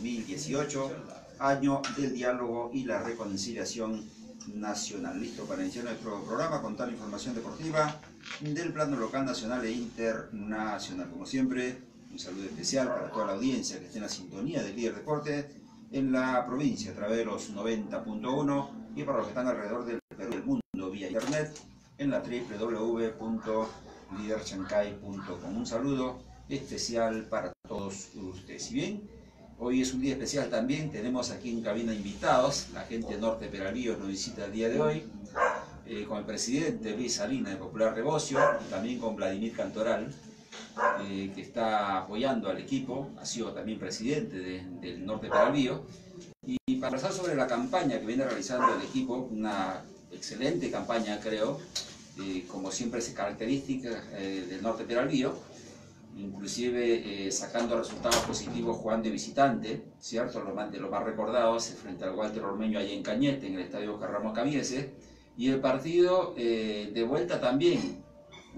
2018, año del diálogo y la reconciliación nacional. Listo para iniciar nuestro programa con tal información deportiva del plano local, nacional e internacional. Como siempre, un saludo especial para toda la audiencia que esté en la sintonía del Líder Deporte en la provincia a través de los 90.1 y para los que están alrededor del Perú del mundo vía internet en la www.liderchancay.com. Un saludo especial para todos ustedes. Si bien hoy es un día especial también, tenemos aquí en cabina invitados, la gente de Norte Peralío nos visita el día de hoy, eh, con el presidente Luis Salina de Popular Rebocio, y también con Vladimir Cantoral, eh, que está apoyando al equipo, ha sido también presidente del Norte Peralío, y para conversar sobre la campaña que viene realizando el equipo, una excelente campaña creo, eh, como siempre se característica del Norte Peralío, inclusive eh, sacando resultados positivos jugando de visitante, ¿cierto? Lo más, de lo más recordados frente al Walter Ormeño allá en Cañete, en el estadio Oscar Ramos y el partido eh, de vuelta también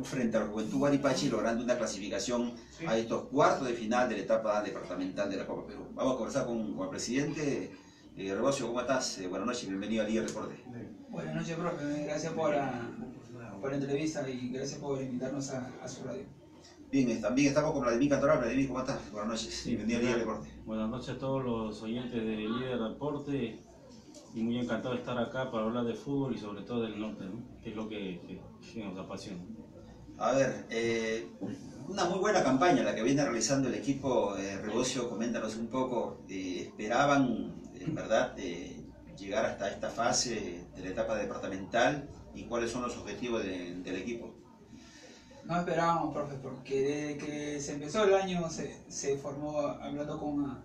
frente al Juventud Guaripachi, logrando una clasificación a estos cuartos de final de la etapa departamental de la Copa Perú. Vamos a conversar con, con el presidente. Eh, Rebocio, ¿cómo estás? Eh, buenas noches, bienvenido a Liga Deporte. Buenas noches, profe. Gracias por la, por la entrevista y gracias por invitarnos a, a su radio. Bien, también estamos con Vladimir Cantoral. Vladimir, ¿cómo estás? Buenas noches. Sí, Bienvenido a Líder Deporte. Buenas noches a todos los oyentes de Líder Deporte y muy encantado de estar acá para hablar de fútbol y sobre todo del norte, ¿no? que es lo que, que, que nos apasiona. A ver, eh, una muy buena campaña la que viene realizando el equipo eh, Rebocio. Coméntanos un poco. Eh, ¿Esperaban, en verdad, eh, llegar hasta esta fase de la etapa departamental y cuáles son los objetivos de- del equipo? No esperábamos, profe, porque desde que se empezó el año se, se formó hablando con,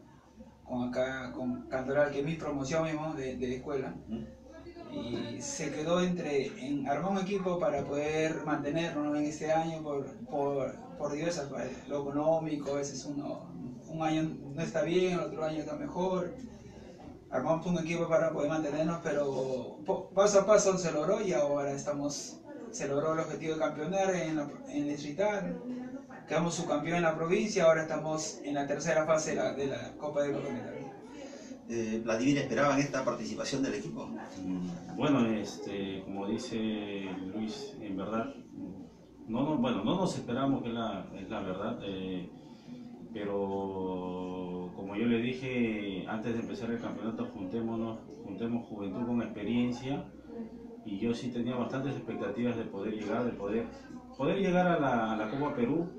con acá, con Cantoral, que es mi promoción mismo de, de la escuela, y se quedó entre en armar un equipo para poder mantenernos en este año por, por, por diversas cosas, lo económico, a veces uno, un año no está bien, el otro año está mejor. Armamos un equipo para poder mantenernos, pero paso a paso se logró y ahora estamos se logró el objetivo de campeonar en, la, en el distrital, quedamos subcampeón en la provincia, ahora estamos en la tercera fase de la, de la Copa de Departamental. Eh, Vladimir, ¿esperaban esta participación del equipo? Mm, Bueno, este, como dice Luis, en verdad, no, no, bueno, no nos esperamos que es la, es la verdad, eh, pero como yo le dije antes de empezar el campeonato, juntémonos, juntemos juventud con experiencia y yo sí tenía bastantes expectativas de poder llegar, de poder, poder llegar a la, Copa Perú.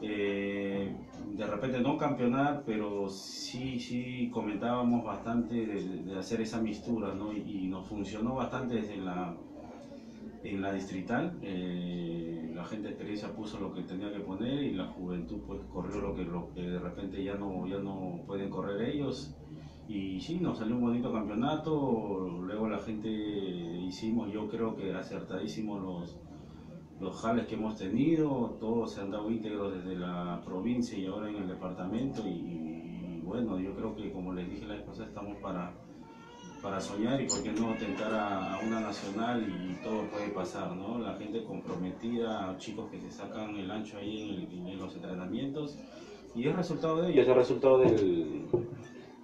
eh, de repente no campeonar, pero sí, sí comentábamos bastante de, hacer esa mistura, ¿no? Y, y nos funcionó bastante desde la, en la distrital. eh, la gente de experiencia puso lo que tenía que poner y la juventud pues corrió lo que, lo que de repente ya no, ya no pueden correr ellos. Y sí, nos salió un bonito campeonato, luego la gente hicimos, yo creo que acertadísimos los, los jales que hemos tenido, todos se han dado íntegros desde la provincia y ahora en el departamento y, y bueno, yo creo que como les dije la vez pasada estamos para, para soñar y por qué no tentar a, una nacional y todo puede pasar, ¿no? La gente comprometida, chicos que se sacan el ancho ahí en, los entrenamientos y es resultado de ellos, es el resultado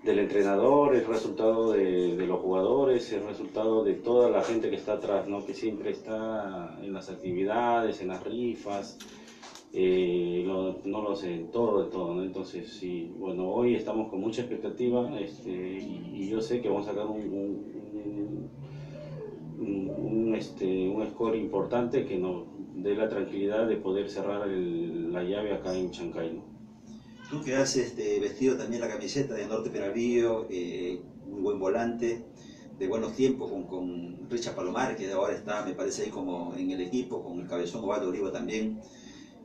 del entrenador, es resultado de, los jugadores, es resultado de toda la gente que está atrás, ¿no? que siempre está en las actividades, en las rifas, eh, no lo sé, en todo, de todo. ¿no? Entonces, sí, bueno, hoy estamos con mucha expectativa este, y, yo sé que vamos a sacar un, un, este, un score importante que nos dé la tranquilidad de poder cerrar la llave acá en Chancay. ¿no? Tú que has este, vestido también la camiseta de Norte Peralío, eh, muy buen volante, de buenos tiempos con, con Richard Palomar, que ahora está, me parece, ahí como en el equipo, con el cabezón Ovaldo Oliva también.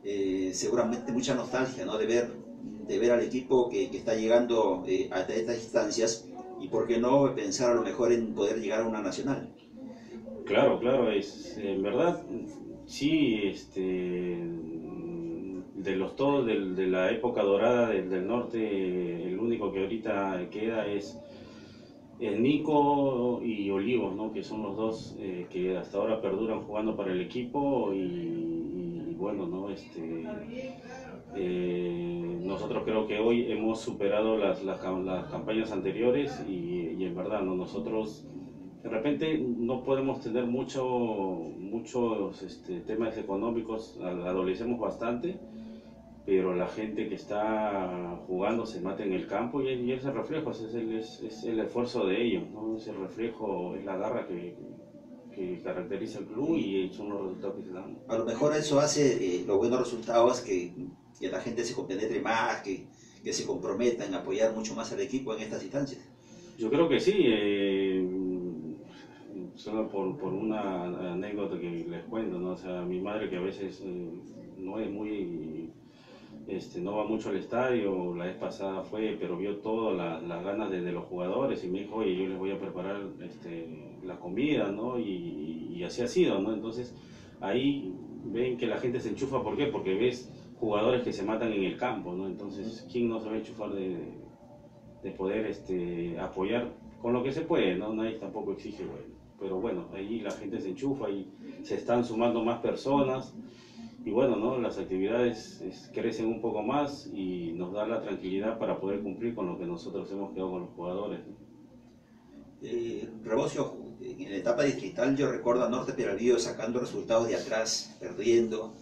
Eh, seguramente mucha nostalgia ¿no? de, ver, de ver al equipo que, que está llegando eh, hasta estas instancias y por qué no pensar a lo mejor en poder llegar a una nacional. Claro, claro, es en verdad, sí, este, de los todos del- de, la época dorada del, del norte, el único que ahorita queda es, es Nico y Olivos, ¿no? Que son los dos eh, que hasta ahora perduran jugando para el equipo y, y bueno, ¿no? Este, Eh, nosotros creo que hoy hemos superado las, las, las campañas anteriores y, y, en verdad ¿no? nosotros de repente no podemos tener mucho, muchos este, temas económicos, adolecemos bastante, pero la gente que está jugando se mata en el campo y, y ese reflejo es el, es, es el esfuerzo de ellos, ¿no? ese reflejo es la garra que, que caracteriza el club y son los resultados que se dan. A lo mejor eso hace eh, los buenos resultados que, que, la gente se compenetre más, que, que, se comprometa en apoyar mucho más al equipo en estas instancias. Yo creo que sí. Eh, solo por, por, una anécdota que les cuento, ¿no? O sea, mi madre que a veces eh, no es muy este, no va mucho al estadio, la vez pasada fue, pero vio todas la, las ganas de, de, los jugadores y me dijo, oye, yo les voy a preparar este, la comida, ¿no? Y, y, así ha sido, ¿no? Entonces, ahí ven que la gente se enchufa, ¿por qué? Porque ves jugadores que se matan en el campo, ¿no? Entonces, ¿quién no se va a enchufar de, de poder este, apoyar con lo que se puede, ¿no? Nadie tampoco exige, bueno. Pero bueno, ahí la gente se enchufa y se están sumando más personas y bueno, ¿no? las actividades es, crecen un poco más y nos da la tranquilidad para poder cumplir con lo que nosotros hemos quedado con los jugadores. Eh, Rebocio, en la etapa distrital yo recuerdo a Norte Peralvillo sacando resultados de atrás, perdiendo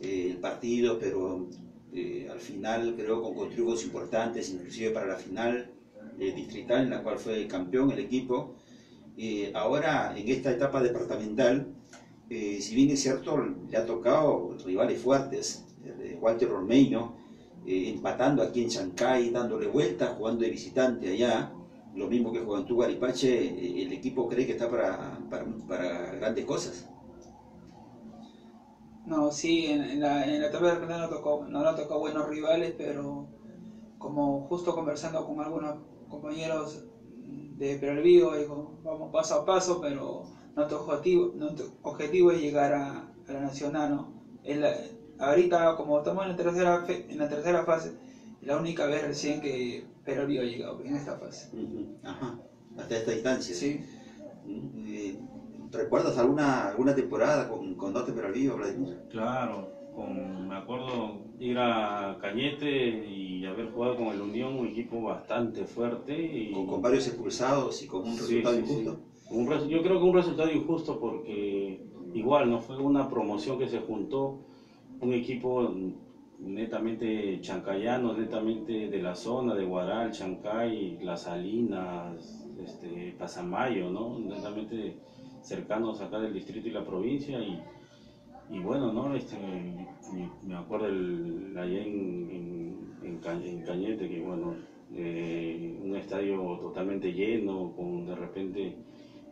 eh, el partido, pero eh, al final creo con contributos importantes, inclusive para la final eh, distrital en la cual fue campeón el equipo. ahora en esta etapa departamental eh, si bien es cierto, le ha tocado rivales fuertes, Walter Ormeño, eh, empatando aquí en Chancay, dándole vuelta, jugando de visitante allá, lo mismo que Juventud Guaripache, eh, el equipo cree que está para, para, grandes cosas. No, sí, en, la, en la de no, tocó, no le tocó buenos rivales, pero como justo conversando con algunos compañeros de Peralvillo, dijo, vamos paso a paso, pero nuestro objetivo, nuestro objetivo es llegar a, a la nacional, ¿no? La, ahorita, como estamos en la tercera, en la tercera fase, es la única vez recién que Peralvillo ha llegado en esta fase. Uh -huh. Ajá, hasta esta distancia. Sí. Eh, ¿Recuerdas alguna, alguna temporada con, con Norte Peralvillo, Vladimir? Claro, con, me acuerdo ir a Cañete y haber jugado con el Unión, un equipo bastante fuerte. Y... Con, con varios expulsados y con un resultado sí, sí, injusto. Sí. Un yo creo que un resultado injusto porque igual no fue una promoción que se juntó un equipo netamente chancayano, netamente de la zona de Guaral, Chancay, Las Salinas, este, Pasamayo, ¿no? netamente cercanos acá del distrito y la provincia y, y bueno, ¿no? este, me acuerdo el, allá en, en, Cañete que bueno, eh, un estadio totalmente lleno, con de repente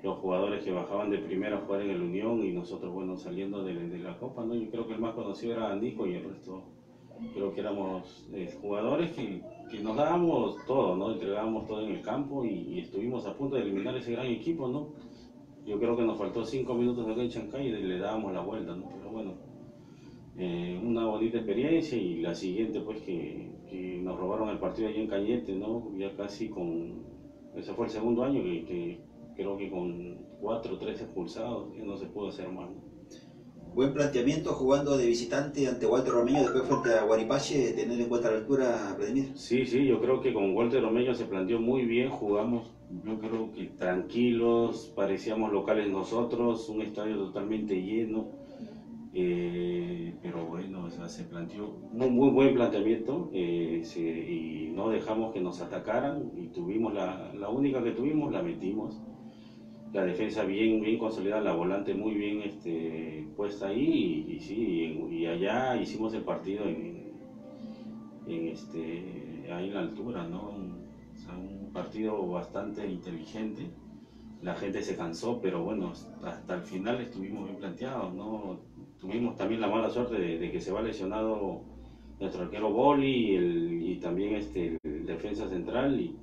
los jugadores que bajaban de primera a jugar en el Unión y nosotros, bueno, saliendo de, la Copa, ¿no? Yo creo que el más conocido era Nico y el resto, creo que éramos eh, jugadores que, que, nos dábamos todo, ¿no? Entregábamos todo en el campo y, estuvimos a punto de eliminar ese gran equipo, ¿no? Yo creo que nos faltó cinco minutos acá en Chancay y le dábamos la vuelta, ¿no? Pero bueno, eh, una bonita experiencia y la siguiente, pues, que, que nos robaron el partido allí en Cañete, ¿no? Ya casi con... Ese fue el segundo año que creo que con cuatro o tres expulsados no se pudo hacer mal. Buen planteamiento jugando de visitante ante Walter Romeño, después frente a Guaripache, teniendo en cuenta la altura, Vladimir. Sí, sí, yo creo que con Walter Romeño se planteó muy bien, jugamos, yo creo que tranquilos, parecíamos locales nosotros, un estadio totalmente lleno. Eh, pero bueno, o sea, se planteó un muy buen planteamiento eh, se, y no dejamos que nos atacaran y tuvimos la, la única que tuvimos, la metimos la defensa bien, bien consolidada, la volante muy bien este, puesta ahí y, sí, y, allá hicimos el partido en, este, ahí en la altura, ¿no? Un, partido bastante inteligente. La gente se cansó, pero bueno, hasta el final estuvimos bien planteados, ¿no? Tuvimos también la mala suerte de, de que se va lesionado nuestro arquero Boli y, el, y también este, el defensa central y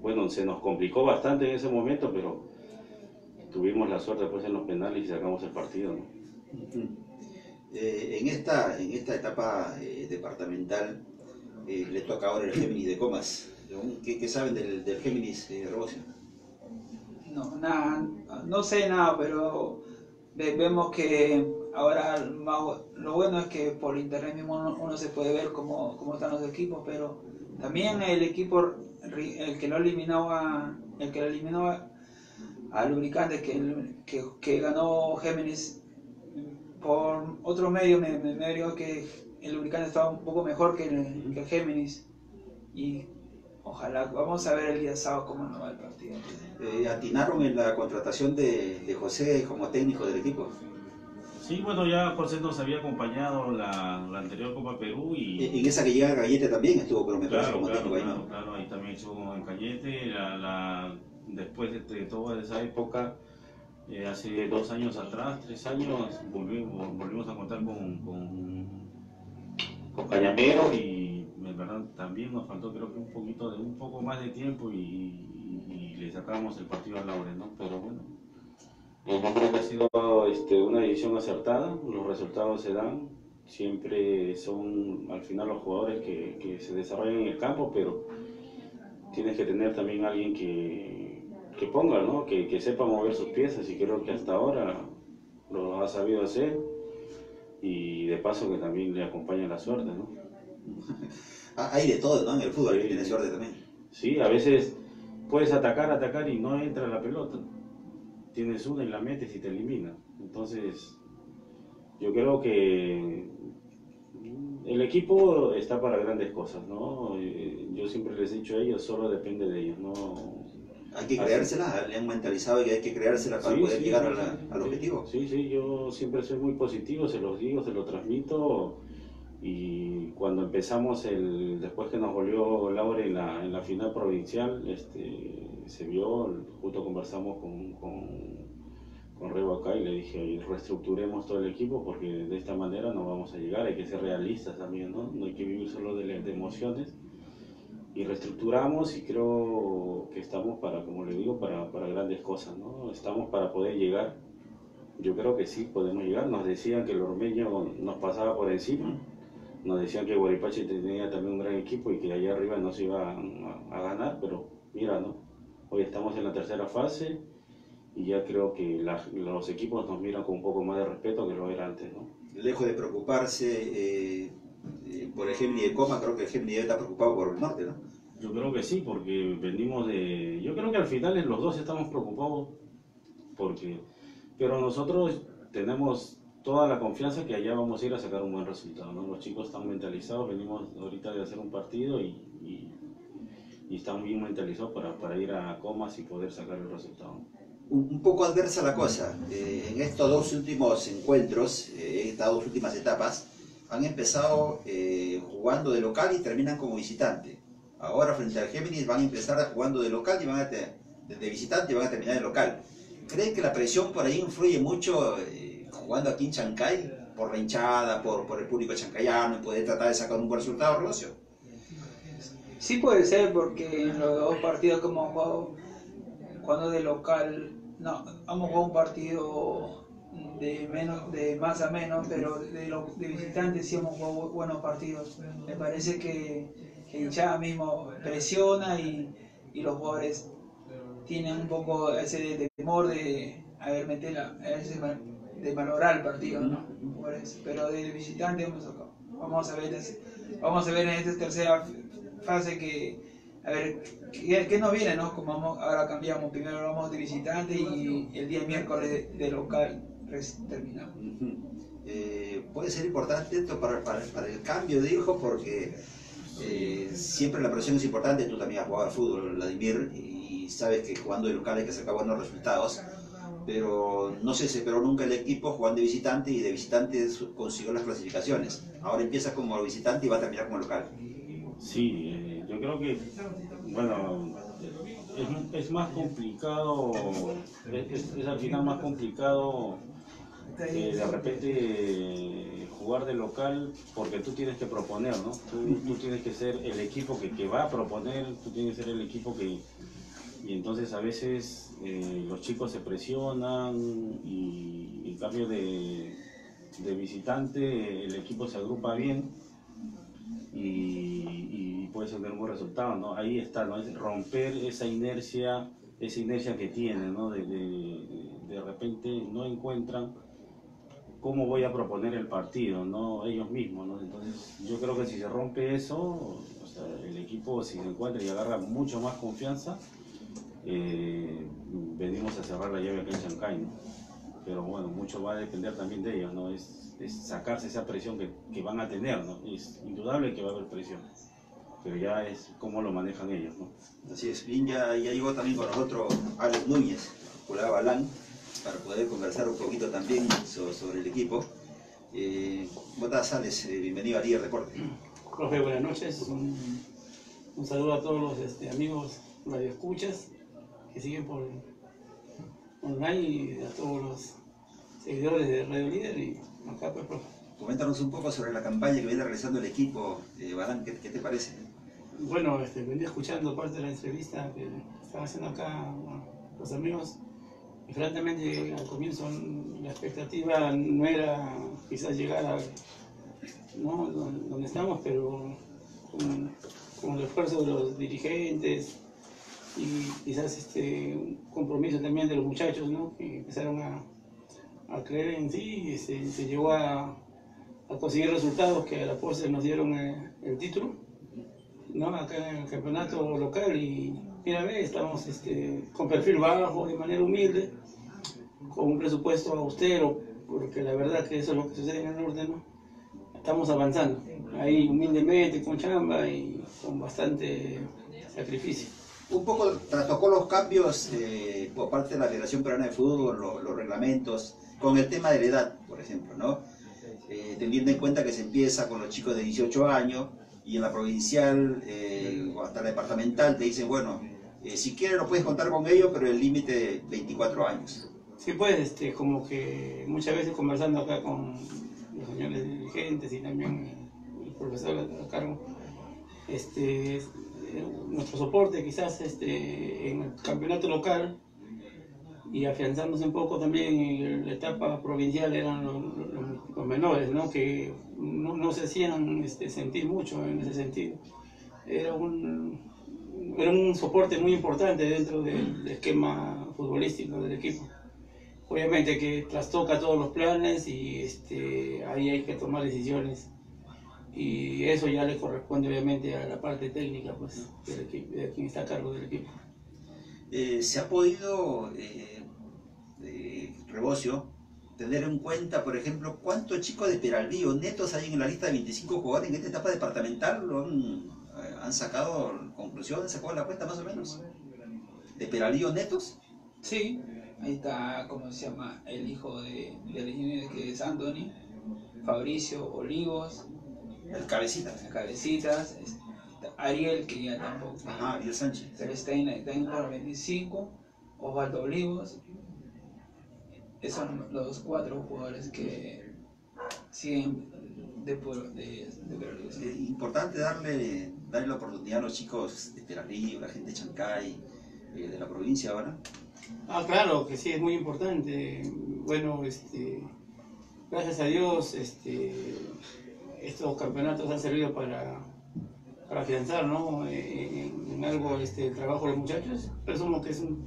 bueno, se nos complicó bastante en ese momento, pero tuvimos la suerte después en los penales y sacamos el partido. ¿no? eh, en, esta, en esta etapa eh, departamental eh, le toca ahora el Géminis de Comas. ¿Qué, qué saben del, del Géminis eh, Robocio? No, nada, no sé nada, pero vemos que ahora lo bueno es que por internet mismo uno, se puede ver cómo, cómo, están los equipos, pero también el equipo, el que lo eliminó a, el que lo eliminó a, Lubricante, que, que, que, ganó Géminis por otro medio, me, me, dijo que el Lubricante estaba un poco mejor que el, que Géminis. Y ojalá, vamos a ver el día sábado cómo nos va el partido. Eh, ¿Atinaron en la contratación de, de José como técnico del equipo? Sí, bueno, ya José nos había acompañado la, la anterior Copa Perú y... En esa que llega a Cañete también estuvo, pero me parece como técnico ahí, ¿no? Claro, ahí también estuvo en Cañete, la, la, después de, toda esa época, eh, hace dos años atrás, tres años, volvimos, volvimos a contar con, con, con Cañamero y también nos faltó creo que un poquito de un poco más de tiempo y, le sacábamos el partido a Laure, ¿no? Pero bueno yo creo ha sido este, una decisión acertada, los resultados se dan, siempre son al final los jugadores que se desarrollan en el campo, pero tienes que tener también alguien que, que ponga, ¿no? que, que, sepa mover sus piezas y creo que hasta ahora lo ha sabido hacer y de paso que también le acompaña la suerte. ¿no? Ah, hay de todo ¿no? en el fútbol, tiene suerte también. Sí, a veces puedes atacar, atacar y no entra la pelota tienes una y la metes y te elimina. Entonces, yo creo que el equipo está para grandes cosas, ¿no? Eh, yo siempre les he dicho a ellos, solo depende de ellos, ¿no? Hay que creérsela, le han mentalizado que hay que creérsela para poder llegar al objetivo. Sí, sí, yo siempre soy muy positivo, se los digo, se lo transmito. Y cuando empezamos, el, después que nos volvió Laura en la, en la final provincial, este, se vio, justo conversamos con, con, con Rebo acá y le dije, reestructuremos todo el equipo porque de esta manera no vamos a llegar, hay que ser realistas también, ¿no? No hay que vivir solo de, de emociones. Y reestructuramos y creo que estamos para, como le digo, para, para grandes cosas, ¿no? Estamos para poder llegar. Yo creo que sí podemos llegar. Nos decían que el Ormeño nos pasaba por encima. Nos decían que Guaripache tenía también un gran equipo y que allá arriba no se iba a, a ganar, pero mira, ¿no? Hoy estamos en la tercera fase y ya creo que los equipos nos miran con un poco más de respeto que lo era antes. ¿no? Lejos de preocuparse eh, por el Gemini de Coma, creo que el Gemini está preocupado por el norte, ¿no? Yo creo que sí, porque venimos de... Yo creo que al final los dos estamos preocupados porque... Pero nosotros tenemos toda la confianza que allá vamos a ir a sacar un buen resultado. ¿no? Los chicos están mentalizados, venimos ahorita de hacer un partido y y están bien mentalizados para, para ir a comas y poder sacar el resultado. Un, poco adversa la cosa. Eh, en estos dos últimos encuentros, eh, estas dos últimas etapas, han empezado eh, jugando de local y terminan como visitante. Ahora frente al Géminis van a empezar jugando de local y van a de, visitante y van a terminar de local. ¿Creen que la presión por ahí influye mucho jugando aquí en Chancay? Por la hinchada, por, el público chancayano poder tratar de sacar un buen resultado, Rocio. Sí puede ser, porque los dos partidos que hemos jugado, cuando de local, no, hemos jugado un partido de menos de más a menos, pero de, los de visitantes sí hemos jugado buenos partidos. Me parece que, que hinchada mismo presiona y, y, los jugadores tienen un poco ese temor de haber meter de valorar el partido, ¿no? Pero de visitante vamos a, vamos a ver vamos a ver en esta tercera fase que, a ver, ¿qué, nos viene, no? Como ahora cambiamos, primero vamos de visitante y el día miércoles de, local terminamos. Eh, puede ser importante esto para, para, el cambio de hijo porque eh, siempre la presión es importante, tú también has jugado al fútbol, Vladimir, y sabes que jugando de local hay que sacar buenos resultados, pero no se separó nunca el equipo jugando de visitante y de visitante consiguió las clasificaciones. Ahora empieza como visitante y va a terminar como local. Sí, eh, yo creo que, bueno, es, más complicado, es, al final más complicado de repente jugar de local porque tú tienes que proponer, ¿no? Tú, tienes que ser el equipo que, que, va a proponer, tú tienes que ser el equipo que... Y entonces a veces eh, los chicos se presionan y en cambio de, de visitante el equipo se agrupa bien y, y puedes tener un buen resultado, ¿no? Ahí está, ¿no? Es romper esa inercia, esa inercia que tiene, ¿no? De, de repente no encuentran cómo voy a proponer el partido, no ellos mismos, ¿no? Entonces yo creo que si se rompe eso, el equipo si se encuentra y agarra mucho más confianza, eh, venimos a cerrar la llave acá en Chancay, ¿no? Pero bueno, mucho va a depender también de ellos, ¿no? Es, sacarse esa presión que, que, van a tener, ¿no? Es indudable que va a haber presión, pero ya es cómo lo manejan ellos, ¿no? Así es, bien, ya, ya llegó también con nosotros Alex Núñez, Colada Balán, para poder conversar un poquito también sobre, el equipo. Eh, Sales, eh, bienvenido a Liga Deporte. Profe, buenas noches. Un, saludo a todos los este, amigos radioescuchas que siguen por online y a todos los seguidores de Radio Líder y acá pues profe. Coméntanos un poco sobre la campaña que viene realizando el equipo, eh, Balán, ¿qué, te parece? Bueno, este, venía escuchando parte de la entrevista que están haciendo acá los amigos y francamente al comienzo la expectativa no era quizás llegar a ¿no? donde estamos, pero con, el esfuerzo de los dirigentes y quizás este un compromiso también de los muchachos ¿no? que empezaron a, creer en sí y se, llegó a, a, conseguir resultados que a la postre nos dieron el, el título ¿no? acá en el campeonato local y mira, estamos este, con perfil bajo, de manera humilde, con un presupuesto austero, porque la verdad que eso es lo que sucede en el norte, ¿no? Estamos avanzando, ahí humildemente, con chamba y con bastante sacrificio. Un poco tocó los cambios eh, por parte de la Federación Peruana de Fútbol, los, reglamentos, con el tema de la edad, por ejemplo, ¿no? Eh, teniendo en cuenta que se empieza con los chicos de 18 años y en la provincial eh, o hasta la departamental te dicen, bueno, si quieres lo puedes contar con ellos, pero el límite 24 años. Sí, pues, este, como que muchas veces conversando acá con los señores dirigentes y también el profesor a cargo, este, nuestro soporte quizás este, en el campeonato local y afianzándose un poco también en la etapa provincial eran los, menores, ¿no? que no, no se hacían este, sentir mucho en ese sentido. Era un, era un soporte muy importante dentro del esquema futbolístico del equipo obviamente que trastoca todos los planes y este, ahí hay que tomar decisiones y eso ya le corresponde obviamente a la parte técnica pues, de quien está a cargo del equipo. Eh, ¿Se ha podido, eh, eh, Rebocio, tener en cuenta, por ejemplo, cuántos chicos de Peralvillo netos hay en la lista de 25 jugadores en esta etapa departamental? ¿Lo han, han sacado conclusión, han sacado la cuenta más o menos? ¿De Peralvillo netos? Sí, Ahí está, ¿cómo se llama? El hijo de, de que es Anthony, Fabricio Olivos. El Cabecita. Cabecitas. Ariel, que ya tampoco. Ajá, Ariel Sánchez. Pero está en, está en el 25. Osvaldo Olivos. Esos son los cuatro jugadores que siguen de, de, de, Es importante darle, darle la oportunidad a los chicos de Peralillo, la gente de Chancay, eh, de la provincia ahora Ah, claro, que sí, es muy importante. Bueno, este, gracias a Dios, este, estos campeonatos han servido para, para afianzar ¿no? en, algo este, el trabajo de los muchachos. Presumo que es un,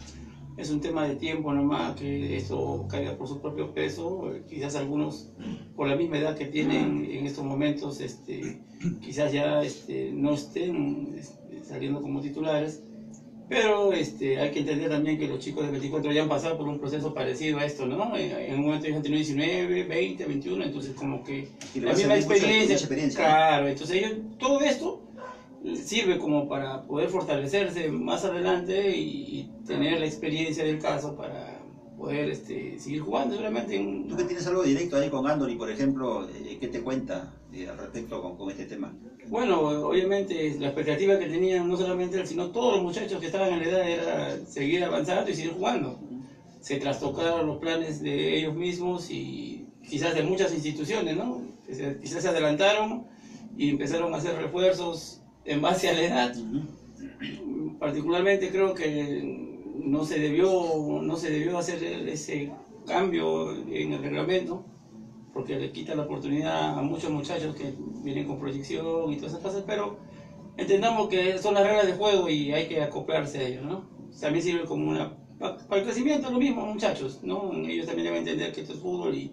es un tema de tiempo nomás, que esto caiga por su propio peso. Quizás algunos, por la misma edad que tienen en estos momentos, este, quizás ya este, no estén este, saliendo como titulares pero este, hay que entender también que los chicos de 24 ya han pasado por un proceso parecido a esto, ¿no? En, un momento ellos han tenido 19, 20, 21, entonces como que la misma experiencia, experiencia. Claro, entonces ellos, todo esto sirve como para poder fortalecerse más adelante y, tener la experiencia del caso para poder este, seguir jugando seguramente. Tú que tienes algo directo ahí con Andoni, por ejemplo, eh, ¿qué te cuenta eh, al respecto con, con este tema? Bueno, obviamente la expectativa que tenían no solamente él, sino todos los muchachos que estaban en la edad era seguir avanzando y seguir jugando. Se trastocaron los planes de ellos mismos y quizás de muchas instituciones, ¿no? Quizás se adelantaron y empezaron a hacer refuerzos en base a la edad. Particularmente creo que no se debió, no se debió hacer ese cambio en el reglamento porque le quita la oportunidad a muchos muchachos que vienen con proyección y todas esas cosas, pero entendamos que son las reglas de juego y hay que acoplarse a ellos, ¿no? También sirve como una... Para el crecimiento lo mismo, muchachos, ¿no? Ellos también deben entender que esto es fútbol y,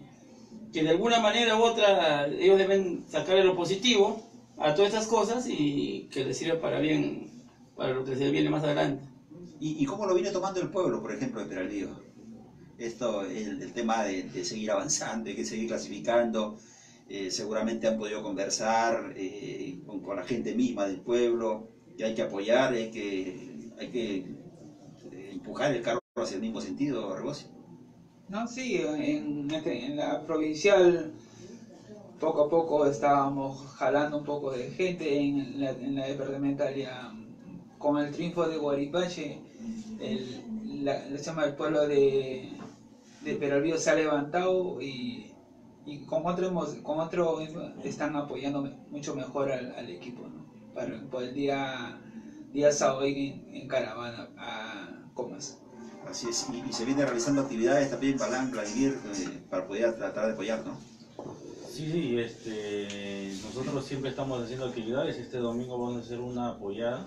que de alguna manera u otra ellos deben sacarle lo positivo a todas estas cosas y que les sirva para bien, para lo que se viene más adelante. ¿Y, y cómo lo viene tomando el pueblo, por ejemplo, de Peralío? Esto, el, el tema de, seguir avanzando, de que seguir clasificando, eh, seguramente han podido conversar eh, con, la gente misma del pueblo, que hay que apoyar, hay que, hay que eh, empujar el carro hacia el mismo sentido, Rebosio. No, sí, en, este, en la provincial poco a poco estábamos jalando un poco de gente en la, en la con el triunfo de Guaripache, el, la, se llama el pueblo de, de Peralvillo se ha levantado y, y con otro con otro están apoyando mucho mejor al, al equipo ¿no? para, para, el día día sábado en, en caravana a Comas. Así es, y, y, se viene realizando actividades también para Vladimir, eh, para poder tratar de apoyar, ¿no? Sí, sí, este, nosotros siempre estamos haciendo actividades, este domingo vamos a hacer una apoyada,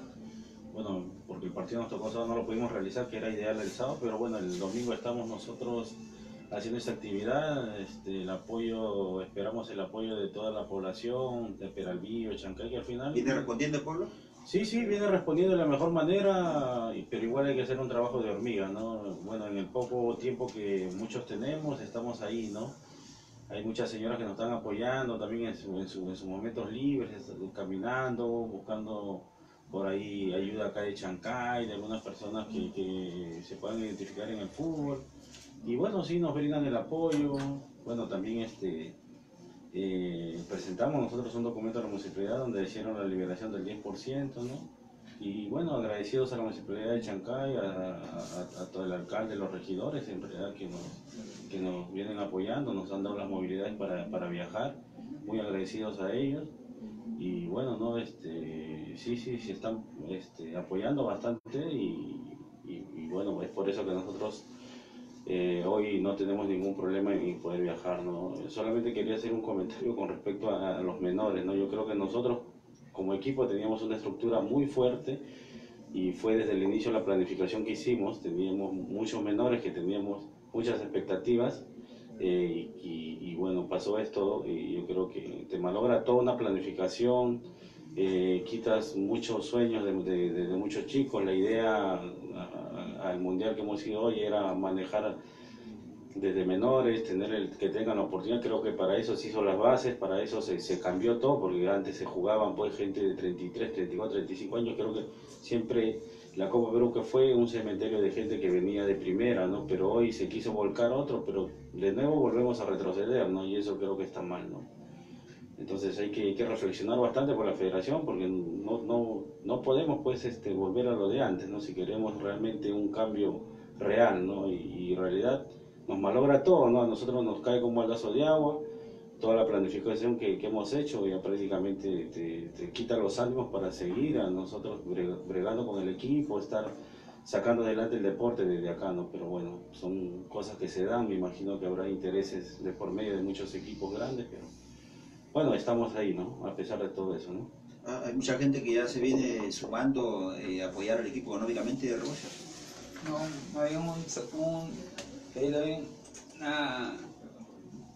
bueno, porque el partido nos tocó sábado, no lo pudimos realizar, que era ideal el sábado, pero bueno, el domingo estamos nosotros haciendo esta actividad, este, el apoyo, esperamos el apoyo de toda la población, de Peralvillo, Chancay, que al final... ¿Viene respondiendo el pueblo? Sí, sí, viene respondiendo de la mejor manera, pero igual hay que hacer un trabajo de hormiga, ¿no? Bueno, en el poco tiempo que muchos tenemos, estamos ahí, ¿no? Hay muchas señoras que nos están apoyando también en, su, en, su, en sus momentos libres, caminando, buscando por ahí ayuda acá de Chancay, de algunas personas que, que se puedan identificar en el fútbol. Y bueno, sí, nos brindan el apoyo. Bueno, también este, eh, presentamos nosotros un documento a la municipalidad donde hicieron la liberación del 10%, ¿no? Y bueno, agradecidos a la municipalidad de Chancay, a, a, todo el alcalde, los regidores en realidad que nos, que nos vienen apoyando, nos han dado las movilidades para, para viajar, muy agradecidos a ellos. Y bueno, no, este, sí, sí, sí están este, apoyando bastante y, y, y bueno, es por eso que nosotros eh, hoy no tenemos ningún problema en poder viajar, ¿no? Solamente quería hacer un comentario con respecto a, a, los menores, ¿no? Yo creo que nosotros como equipo teníamos una estructura muy fuerte y fue desde el inicio la planificación que hicimos, teníamos muchos menores que teníamos muchas expectativas eh, y, bueno, pasó esto y yo creo que te malogra toda una planificación, eh, quitas muchos sueños de, de, de, de muchos chicos, la idea al mundial que hemos ido hoy era manejar desde menores, tener el, que tengan la oportunidad, creo que para eso se hizo las bases, para eso se, se, cambió todo, porque antes se jugaban pues gente de 33, 34, 35 años, creo que siempre la Copa Perú que fue un cementerio de gente que venía de primera, ¿no? Pero hoy se quiso volcar otro, pero de nuevo volvemos a retroceder, ¿no? Y eso creo que está mal, ¿no? Entonces hay que, reflexionar bastante por la federación porque no, no, no podemos pues este, volver a lo de antes, ¿no? Si queremos realmente un cambio real, ¿no? Y, y en realidad nos malogra todo, ¿no? A nosotros nos cae como baldazo de agua, toda la planificación que, que hemos hecho ya prácticamente te, te, quita los ánimos para seguir a nosotros bregando con el equipo, estar sacando adelante el deporte desde acá, ¿no? Pero bueno, son cosas que se dan, me imagino que habrá intereses de por medio de muchos equipos grandes, pero bueno, estamos ahí, ¿no? A pesar de todo eso, ¿no? Ah, hay mucha gente que ya se viene sumando eh, a apoyar al equipo económicamente de Rocha. No, hay un, un una,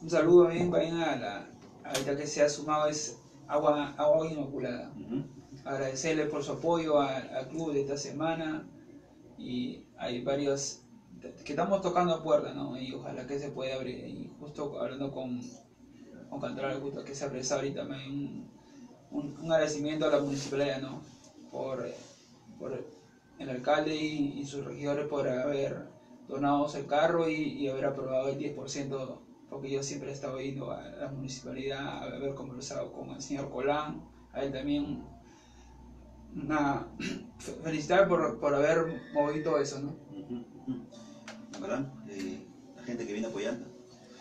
un saludo bien para a la ahorita que se ha sumado es agua, agua inoculada. Uh -huh. Agradecerle por su apoyo al club de esta semana y hay varios que estamos tocando puertas, ¿no? Y ojalá que se pueda abrir. Y justo hablando con, con Cantoral, justo que se apresó ahorita, un, un, un, agradecimiento a la municipalidad, ¿no? Por, por el alcalde y, y sus regidores por haber donado el carro y, y, haber aprobado el 10%, porque yo siempre he estado yendo a la municipalidad a haber conversado con el señor Colán, a él también una felicitar por, por haber movido eso, ¿no? ¿Verdad? Eh, la gente que viene apoyando.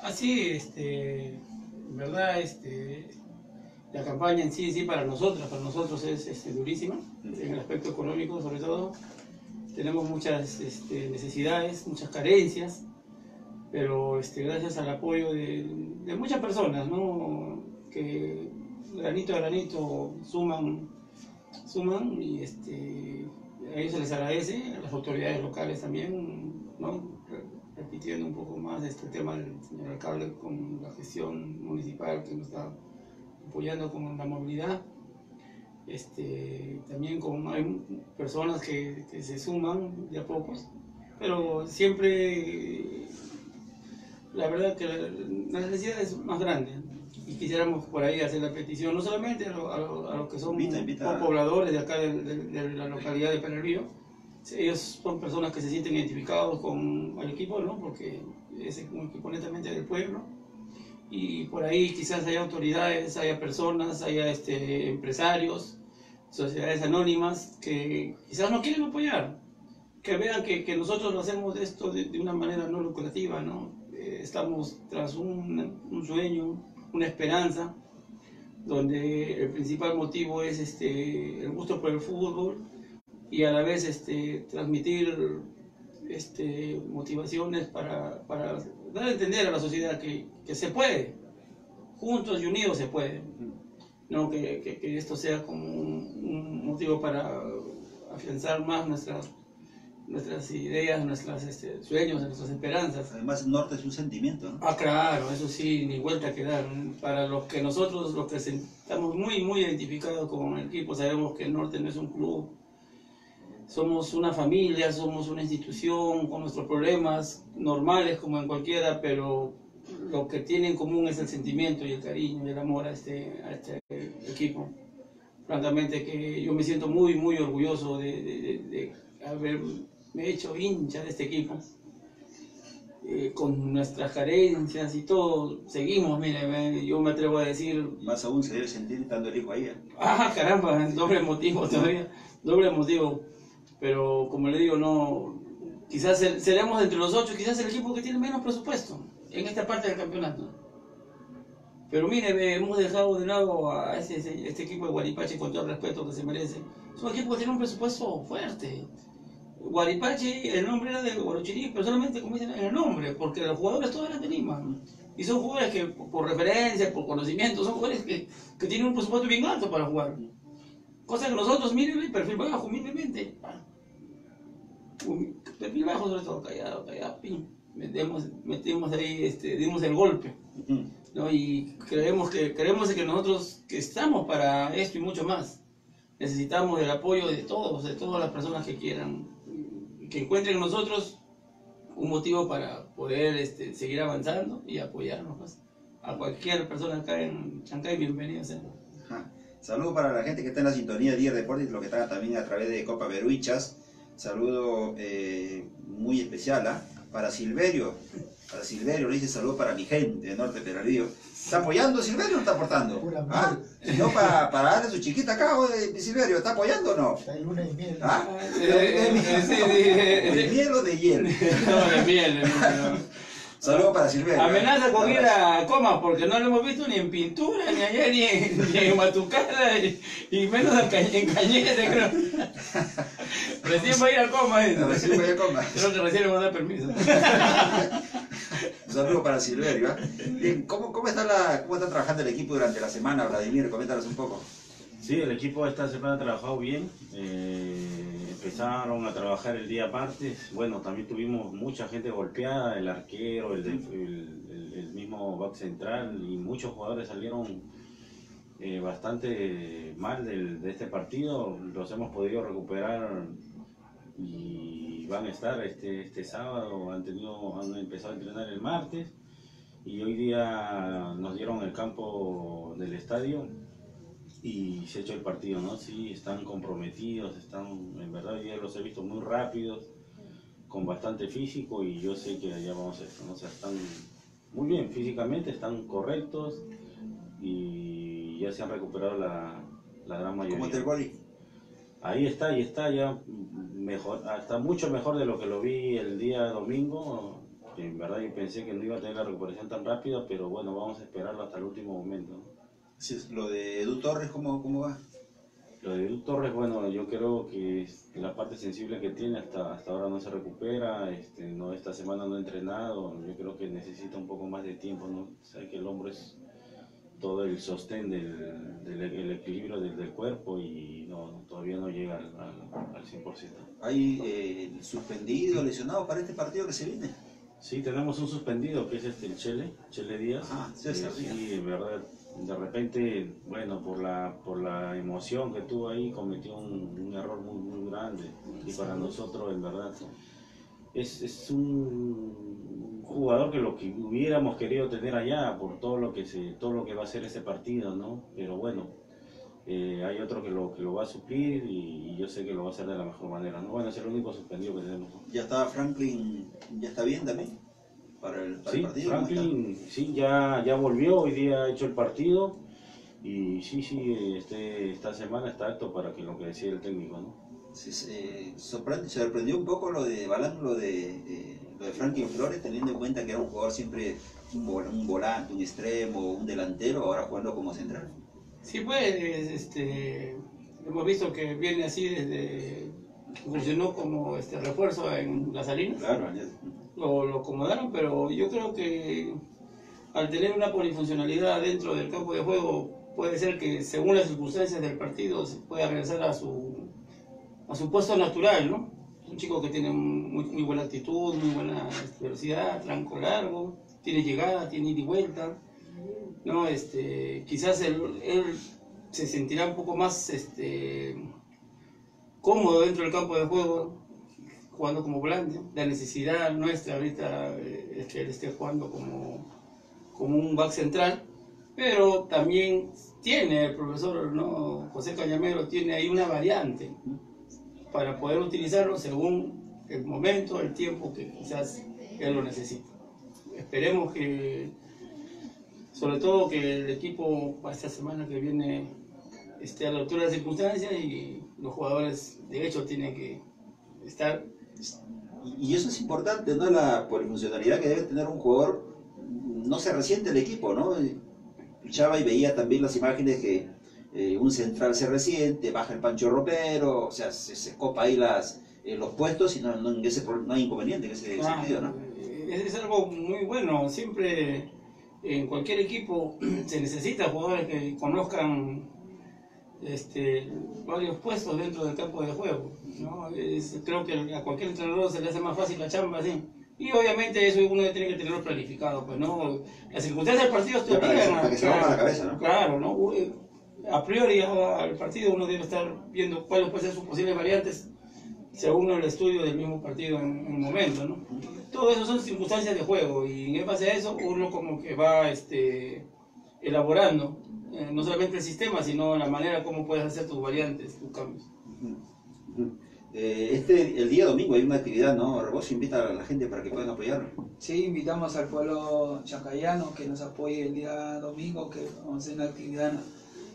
Así, este, en verdad, este, la campaña en sí, sí, para nosotros, para nosotros es este, durísima, en el aspecto económico sobre todo tenemos muchas este, necesidades, muchas carencias, pero este, gracias al apoyo de, muchas personas, ¿no? que granito a granito suman, suman y este, a ellos se les agradece, a las autoridades locales también, ¿no? repitiendo un poco más este tema del señor alcalde con la gestión municipal que nos está apoyando con la movilidad. Este, también con, hay personas que, que se suman de a pocos, pero siempre la verdad que la, necesidad es más grande. Y quisiéramos por ahí hacer la petición, no solamente a, los que son pobladores de acá de, la localidad de Peralvillo, ellos son personas que se sienten identificados con el equipo, ¿no? porque es un equipo netamente del pueblo, y por ahí quizás haya autoridades, haya personas, haya este, empresarios, sociedades anónimas que quizás no quieren apoyar, que vean que, que nosotros lo hacemos esto de, de, una manera no lucrativa, ¿no? Estamos tras un, sueño, una esperanza, donde el principal motivo es este, el gusto por el fútbol y a la vez este, transmitir este, motivaciones para, para dar a entender a la sociedad que, que se puede, juntos y unidos se puede. ¿no? Que, que, esto sea como un, un, motivo para afianzar más nuestras nuestras ideas, nuestros este, sueños, nuestras esperanzas. Además, el norte es un sentimiento. ¿no? Ah, claro, eso sí, ni vuelta que dar. Para los que nosotros, los que estamos muy, muy identificados con el equipo, sabemos que el norte no es un club. Somos una familia, somos una institución con nuestros problemas normales como en cualquiera, pero lo que tiene en común es el sentimiento y el cariño y el amor a este, a este equipo. Francamente que yo me siento muy, muy orgulloso de, de, de haber me he hecho hincha de este equipo. Eh, con nuestras carencias y todo, seguimos, mire, yo me atrevo a decir... Más aún se debe sentir estando el hijo ahí. ¿eh? Ah, caramba, doble motivo todavía, doble motivo. Pero como le digo, no, quizás seremos entre los ocho, quizás el equipo que tiene menos presupuesto en esta parte del campeonato. Pero mire, hemos dejado de lado a este, este equipo de Guaripache con todo el respeto que se merece. Es un equipo que tiene un presupuesto fuerte. Guaripache, el nombre era de Guarochirí, pero solamente como dicen el nombre, porque los jugadores todos eran de Lima. Y son jugadores que, por referencia, por conocimiento, son jugadores que, que tienen un presupuesto bien alto para jugar. Cosa que nosotros, miren, perfil bajo, humildemente. Perfil bajo, sobre todo, callado, callado, pim. Metemos, metemos ahí, este, dimos el golpe. ¿no? Y creemos que, creemos que nosotros que estamos para esto y mucho más. Necesitamos el apoyo de todos, de todas las personas que quieran que encuentren en nosotros un motivo para poder este, seguir avanzando y apoyarnos pues. a cualquier persona acá en Chancay, bienvenidos. ¿eh? Saludos para la gente que está en la sintonía de Día Deportes, lo que está también a través de Copa Beruichas. Saludo eh, muy especial ¿ah? para Silverio. Para Silverio le dice saludo para mi gente de Norte Peralillo. ¿Está apoyando Silverio o no está aportando? ¿Ah? No, para, para darle su chiquita acá, de Silverio, ¿está apoyando o no? Hay luna y miel. ¿Ah? Eh, ¿De miel o de hiel? No, de miel. Saludos para Silverio. Amenaza con ir a coma porque no lo hemos visto ni en pintura, ni allá, ni en, ni en Matucada, y, y menos en, ca en Cañete, creo. Recién va a ir a coma eso. Recién va a ir a coma. Creo que recién le vamos a dar permiso. Saludo para Silverio. ¿cómo, cómo, está la, ¿Cómo está trabajando el equipo durante la semana, Vladimir? Coméntanos un poco. Sí, el equipo esta semana ha trabajado bien. Eh, empezaron a trabajar el día martes. Bueno, también tuvimos mucha gente golpeada, el arquero, el mismo back central y muchos jugadores salieron eh, bastante mal del, de este partido. Los hemos podido recuperar y van a estar este, este sábado. Han, tenido, han empezado a entrenar el martes y hoy día nos dieron el campo del estadio y se ha hecho el partido, ¿no? Sí, están comprometidos, están, en verdad, yo los he visto muy rápidos, con bastante físico y yo sé que allá vamos a estar, ¿no? O sea, están muy bien físicamente, están correctos y ya se han recuperado la, la gran mayoría. ¿Cómo te el Ahí está, ahí está ya mejor, está mucho mejor de lo que lo vi el día domingo. En verdad yo pensé que no iba a tener la recuperación tan rápida, pero bueno, vamos a esperarlo hasta el último momento. Sí, lo de Edu Torres, ¿cómo, ¿cómo va? Lo de Edu Torres, bueno, yo creo que la parte sensible que tiene hasta, hasta ahora no se recupera, este, no, esta semana no ha entrenado, yo creo que necesita un poco más de tiempo, ¿no? Sabe que el hombro es todo el sostén del, del el equilibrio del, del, cuerpo y todavía no llega al, al, al 100%. ¿Hay eh, suspendido, lesionado para este partido que se viene? Sí, tenemos un suspendido que es este el Chele, Chele Díaz. Ah, César Eh, Díaz. Sí, en verdad, de repente, bueno, por la, por la emoción que tuvo ahí, cometió un, un error muy, muy grande. Y para nosotros, en verdad, es, es un jugador que lo que hubiéramos querido tener allá por todo lo que se, todo lo que va a ser ese partido, ¿no? Pero bueno, eh, hay otro que lo, que lo va a suplir y, y yo sé que lo va a hacer de la mejor manera, ¿no? Bueno, es el único suspendido que tenemos. Ya está Franklin, ya está bien también para el, para el Sí, partido. ¿cómo está? Franklin sí, ya, ya volvió, hoy día ha hecho el partido y sí, sí, este, esta semana está apto para que lo que decía el técnico, ¿no? Se, se- sorprende- sorprendió un poco lo de Balán, lo de, eh, lo de Franklin Flores, teniendo en cuenta que era un jugador siempre un, vol- un volante, un extremo, un delantero, ahora jugando como central. Sí, pues, este, hemos visto que viene así desde, funcionó como este refuerzo en las Salinas, Claro, lo, lo acomodaron, pero yo creo que al tener una polifuncionalidad dentro del campo de juego, puede ser que según las circunstancias del partido se pueda regresar a su, a su puesto natural, ¿no? Un chico que tiene muy, muy buena actitud, muy buena velocidad, tranco largo, tiene llegada, tiene ida y vuelta. ¿No? Este, quizás él, se sentirá un poco más este, cómodo dentro del campo de juego, jugando como volante. La necesidad nuestra ahorita eh, es que él esté jugando como, como un back central, pero también tiene el profesor ¿no? José Cañamero, tiene ahí una variante para poder utilizarlo según el momento, el tiempo que quizás él lo necesita. Esperemos que sobre todo que el equipo para esta semana que viene esté a la altura de las circunstancias y los jugadores de hecho tienen que estar Y, eso es importante, ¿no? La polifuncionalidad que debe tener un jugador. No se resiente el equipo, ¿no? Escuchaba y veía también las imágenes que eh, un central se resiente, baja el pancho ropero, o sea, se, se copa ahí las, eh, los puestos y no, no, ese no hay inconveniente en ese Ah, sentido, ¿no? es, es algo muy bueno siempre en cualquier equipo se necesita jugadores que conozcan este, varios puestos dentro del campo de juego ¿no? Es- creo que a cualquier entrenador se le hace más fácil la chamba así y obviamente eso uno tiene que tenerlo planificado pues no las circunstancias del partido te obligan a- para que se rompa la cabeza, ¿no? claro no a priori al partido uno debe estar viendo cuáles pueden ser sus posibles variantes según el estudio del mismo partido en un momento, ¿no? Todo eso son circunstancias de juego y en base a eso uno como que va este, elaborando eh, no solamente el sistema, sino la manera como puedes hacer tus variantes, tus cambios. Eh, este, el día domingo hay una actividad, ¿no? Rebozo invita a la gente para que puedan apoyar. Sí, invitamos al pueblo chacayano que nos apoye el día domingo, que vamos a hacer una actividad en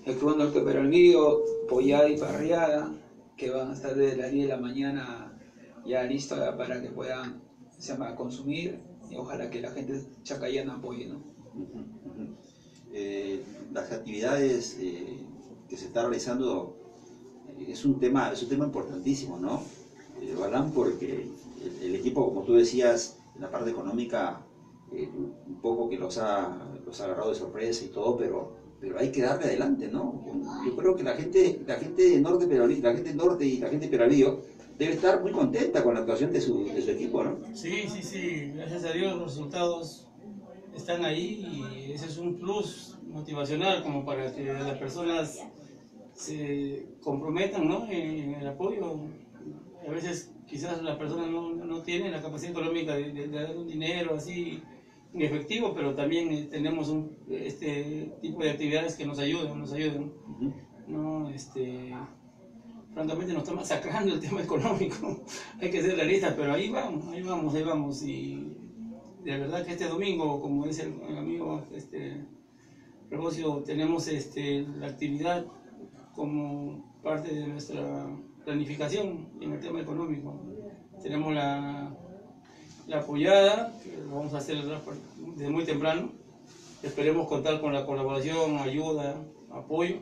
el Club Norte Peralvillo, pollada y parriada, que van a estar desde las 10 de la mañana ya listos para que puedan se llama, consumir y ojalá que la gente chacayana apoye, ¿no? Eh, las actividades eh, que se está realizando eh, es un tema, es un tema importantísimo, ¿no? Eh, Balán, porque el, equipo, como tú decías, en la parte económica, un poco que los ha, los ha agarrado de sorpresa y todo, pero, pero hay que darle adelante, ¿no? Yo creo que la gente, la gente norte, la gente norte y la gente de debe estar muy contenta con la actuación de su, de su equipo, ¿no? Sí, sí, sí, gracias a Dios los resultados están ahí y ese es un plus motivacional como para que las personas se comprometan ¿no? en, el apoyo. A veces quizás las personas no, no tienen la capacidad económica de, de- de dar un dinero así en efectivo, pero también eh, tenemos un, este tipo de actividades que nos ayudan, nos ayudan. ¿no? Este, francamente nos está masacrando el tema económico, hay que ser realistas, pero ahí vamos, ahí vamos, ahí vamos. Y de verdad que este domingo, como dice el, amigo este, Regocio, tenemos este, la actividad como parte de nuestra planificación en el tema económico. Tenemos la, la apoyada, que lo vamos a hacer desde muy temprano. Esperemos contar con la colaboración, ayuda, apoyo.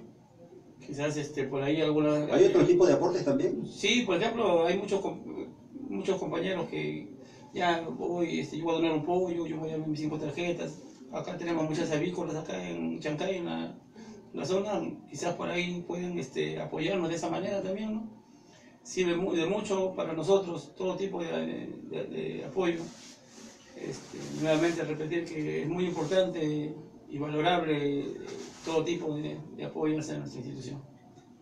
Quizás este, por ahí alguna... ¿Hay otro tipo de aportes también? Sí, por ejemplo, hay muchos muchos compañeros que ya voy, este, yo voy a donar un pollo, yo voy a dar mis cinco tarjetas. Acá tenemos muchas avícolas, acá en Chancay, en la, la zona, quizás por ahí pueden este, apoyarnos de esa manera también, ¿no? Sirve de mucho para nosotros todo tipo de, de- de apoyo. este, nuevamente repetir que es muy importante y valorable todo tipo de, de apoyo hacia nuestra institución.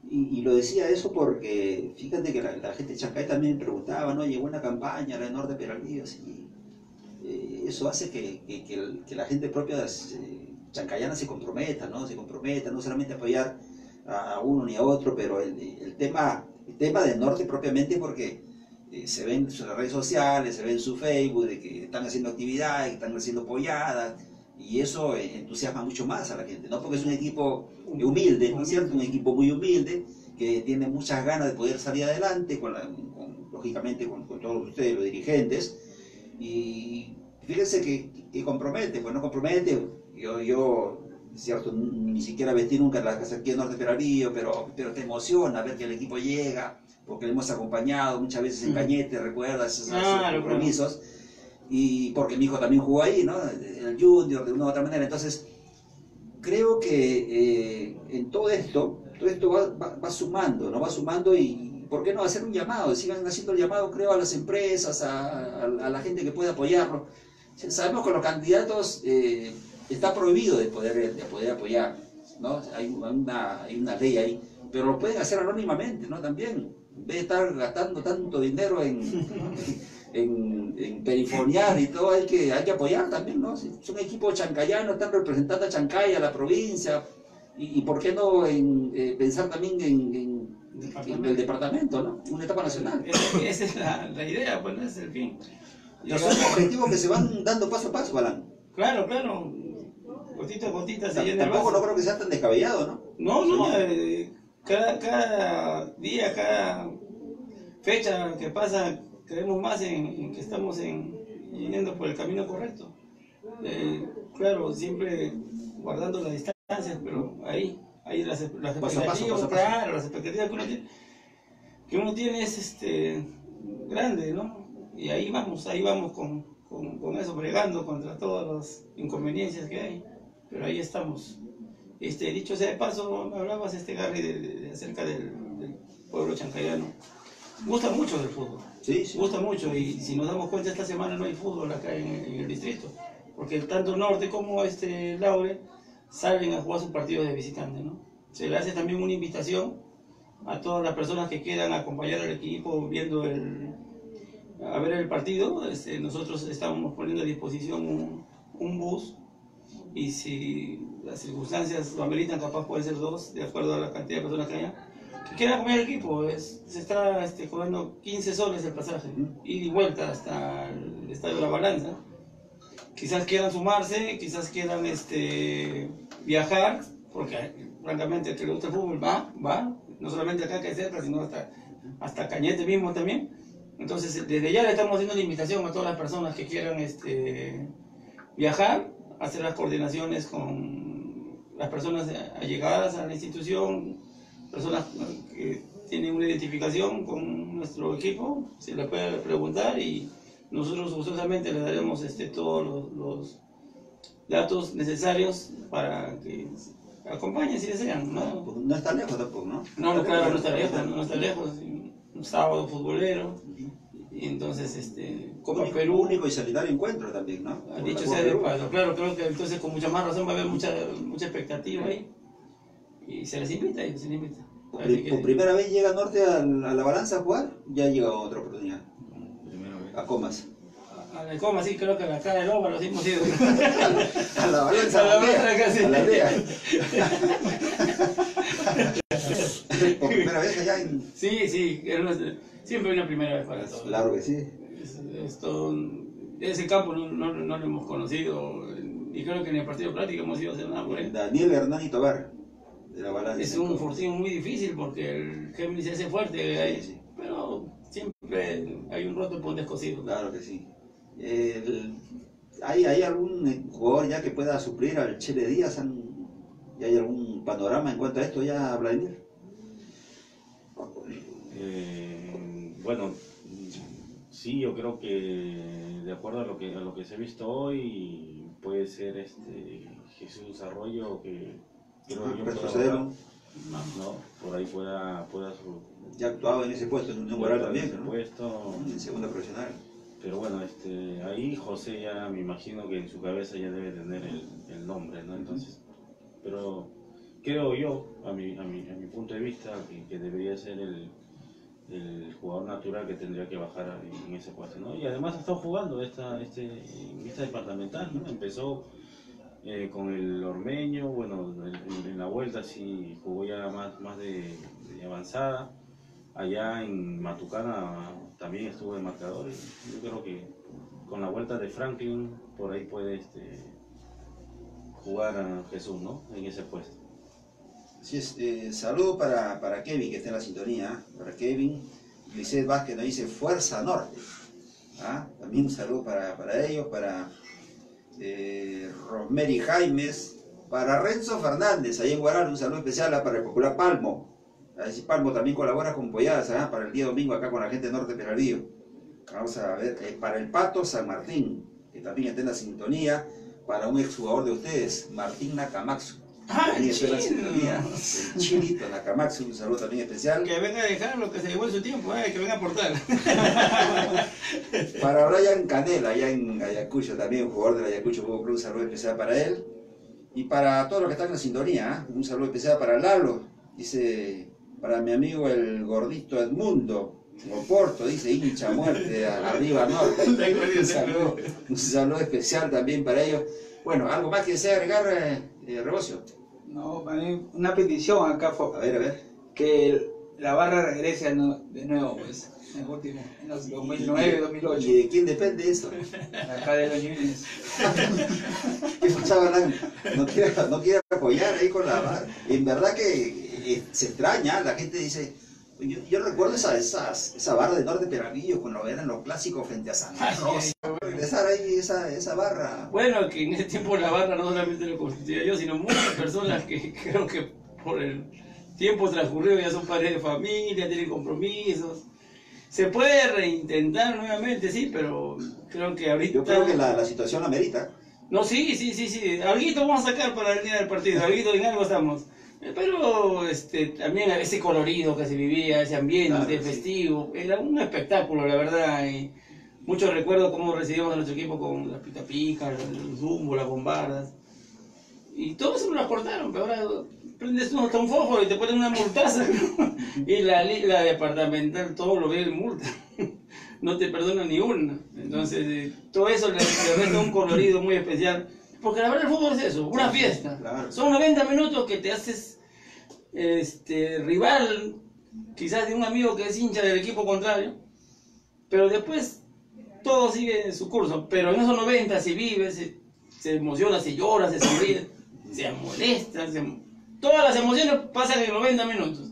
Y, y, lo decía eso porque, fíjate que la, la gente de Chancay también preguntaba, ¿no? Llegó una campaña, la Norte Peralvillos, y eh, eso hace que, que, que, el, que, la gente propia eh, chancayana se comprometa, ¿no? Se comprometa, no solamente apoyar a, a uno ni a otro, pero el, el, tema, el tema del norte propiamente porque eh, se ven en sus redes sociales, se ve en su Facebook, de que están haciendo actividades, que están siendo apoyadas, y eso entusiasma mucho más a la gente, ¿no? Porque es un equipo humilde, ¿no es cierto? Un equipo muy humilde, que tiene muchas ganas de poder salir adelante, con, la, con lógicamente con, con, todos ustedes, los dirigentes, y fíjense que, que compromete, pues no compromete, yo, yo cierto, ni siquiera vestí nunca la casa aquí en Norte Peralvillo, pero, pero te emociona ver que el equipo llega, porque le hemos acompañado muchas veces en Cañete, recuerdas esos, Ah, esos compromisos y porque mi hijo también jugó ahí, ¿no? El junior, de una u otra manera. Entonces, creo que eh, en todo esto, todo esto va, va, va, sumando, ¿no? Va sumando y, ¿por qué no hacer un llamado? Sigan haciendo el llamado, creo, a las empresas, a, la gente que pueda apoyarlo. Sabemos que los candidatos eh, está prohibido de poder, de poder apoyar, ¿no? Hay una, hay una ley ahí, pero lo pueden hacer anónimamente, ¿no? También, en vez de estar gastando tanto dinero en en, en y todo, hay que, hay que apoyar también, ¿no? Si son equipos chancayanos, están representando a Chancay, a la provincia, y, y por qué no en, eh, pensar también en, en, en, el departamento, ¿no? Una etapa nacional. Esa es la, la idea, ese es el fin. Son objetivos que se van dando paso a paso, Balán. Claro, claro. Gotita a gotita se llena Tampoco no creo que sea tan descabellado, ¿no? No, no, eh, cada, cada día, cada fecha que pasa, creemos más en, en que estamos en, yendo por el camino correcto. Eh, claro, siempre guardando las distancias, pero ahí, ahí las, las Paso expectativas, paso a paso. claro, las expectativas que uno tiene, que uno tiene es este grande, ¿no? Y ahí vamos, ahí vamos con, con, con eso, bregando contra todas las inconveniencias que hay, pero ahí estamos. Este, dicho sea de paso, me hablabas este Gary de, de- de acerca del, del pueblo chancayano. Gusta mucho del fútbol, Sí, gusta mucho y si nos damos cuenta esta semana no hay fútbol acá en, en el distrito, porque tanto Norte como este Laure salen a jugar sus partidos de visitante, ¿no? Se le hace también una invitación a todas las personas que quieran acompañar al equipo viendo el a ver el partido, este, nosotros estamos poniendo a disposición un, un bus y si las circunstancias lo ameritan, capaz pueden ser dos, de acuerdo a la cantidad de personas que haya. Que quieran acompañar al equipo, es- se está este, cobrando 15 soles el pasaje, ida y vuelta hasta el Estadio de la Balanza. Quizás quieran sumarse, quizás quieran este, viajar, porque francamente el que le gusta el fútbol va, va, no solamente acá que es cerca, sino hasta, hasta Cañete mismo también. Entonces, desde ya le estamos haciendo la invitación a todas las personas que quieran este, viajar, hacer las coordinaciones con las personas allegadas a la institución, personas que tienen una identificación con nuestro equipo, se les puede preguntar y nosotros gustosamente le daremos este, todos los, los datos necesarios para que acompañen si desean. ¿no? Pues No está lejos tampoco, ¿no? No, no, claro, no está lejos, no está lejos. Un sábado futbolero. Y entonces, este, Copa Único, Perú, único y solidario encuentro también, ¿no? ha dicho sea de paso. Claro, creo que entonces con mucha más razón va a haber mucha, mucha expectativa ahí. Y se les invita, y se les invita. Por, que- por primera vez llega Norte a, la a la balanza a jugar, ya llega otra oportunidad. A Comas. A la coma, sí, creo que a la cara del óvalo sí hemos ido. A la balanza, A la balanza, casi. a la. Por primera vez allá en... Sí, sí, una- siempre una primera vez para todos. Claro que sí. Es- esto, ese campo no, no, no lo hemos conocido y creo que en el partido práctico hemos ido a hacer nada por él. Daniel Hernán y Tobar, de la balanza. Es un fortín muy difícil porque el Géminis se hace fuerte ahí, Sí, sí. pero siempre hay un roto por un descosido. Claro que sí. El- ¿hay, ¿Hay algún jugador ya que pueda suplir al Chele Díaz? ¿Han- ¿Y hay algún panorama en cuanto a esto ya, Vladimir? Eh, bueno, sí, yo creo que de acuerdo a lo que a lo que se ha visto hoy puede ser este Jesús Arroyo que jugar, ¿no? no, por ahí pueda pueda su, Ya actuaba en ese puesto en Unión Moral pueda también, ¿no? puesto, En segunda profesional. pero bueno, este ahí José ya me imagino que en su cabeza ya debe tener el, el nombre, ¿no? Entonces, pero creo yo, a mi, a mi, a mi punto de vista, que, que debería ser el, el jugador natural que tendría que bajar en, ese puesto, ¿no? Y además ha estado jugando esta, este, en esta departamental, ¿no? Empezó eh, con el Ormeño, bueno, en, la vuelta sí jugó ya más, más de, avanzada. Allá en Matucana también estuvo de marcador. Yo creo que con la vuelta de Franklin, por ahí puede este, jugar a Jesús, ¿no? En ese puesto. Así es, eh, saludo para, para Kevin que está en la sintonía, para Kevin. Lisset Vázquez nos dice Fuerza Norte. ¿Ah? También un saludo para, para ellos, para eh, Rosemary Jaimes, para Renzo Fernández, ahí en Guaral, un saludo especial ah, para el popular Palmo. A ver si Palmo también colabora con Polladas ¿ah? para el día domingo acá con la gente de Norte Peralvillo. Vamos a ver, eh, para el Pato San Martín, que también está en la sintonía, para un exjugador de ustedes, Martín Nakamatsu. Ah. El Chilito Nakamatsu, un saludo también especial. Que venga a dejar lo que se llevó en su tiempo, eh, que venga a aportar. Para Brian Canela, allá en Ayacucho también, un jugador del Ayacucho Fútbol Club, un saludo especial para él. Y para todos los que están en la sintonía, ¿eh? un saludo especial para Lalo, dice, para mi amigo el gordito Edmundo, Oporto, dice hincha muerte, arriba norte. Un saludo, un saludo especial también para ellos. Bueno, ¿algo más que desea agregar, eh, eh, Rebocio? No, para mí, una petición acá, A fue ver, a ver. que la barra regrese no- de nuevo, pues, en el último, en los 2009, 2008, ¿Y de quién depende eso? acá de los Núñez. ¿Qué pasaba, Alan? No quiere, no quiere apoyar ahí con la barra. En verdad que eh, se extraña, la gente dice, yo, yo recuerdo esa, esas- esa barra de Norte Peralvillo cuando eran los clásicos frente a Santa Rosa. Regresar ahí esa, esa barra. Bueno, que en ese tiempo la barra no solamente lo constituía yo, sino muchas personas que creo que por el tiempo transcurrido ya son padres de familia, tienen compromisos. Se puede reintentar nuevamente, sí, pero creo que ahorita... Yo creo que la, la situación amerita. No, sí, sí, sí, sí. Alguito vamos a sacar para el día del partido. Alguito en algo estamos. Eh, Pero este, también ese colorido que se vivía, ese ambiente Claro, sí. festivo, era un espectáculo, la verdad. Y muchos recuerdo cómo recibimos a nuestro equipo con las pica pica, el zumbo, las bombardas. Y todo eso me lo cortaron, pero ahora prendes un, hasta un fojo y te ponen una multaza. ¿no? Y la, la departamental todo lo ve en multa. No te perdona ni una. Entonces, eh, todo eso le, le resta un colorido muy especial. Porque la verdad el fútbol es eso, una fiesta. Claro. Son 90 minutos que te haces este, rival, quizás de un amigo que es hincha del equipo contrario. Pero después todo sigue su curso. Pero en esos 90 se vive, se, se emociona, se llora, se sonríe, se molesta. se- todas las emociones pasan en 90 minutos.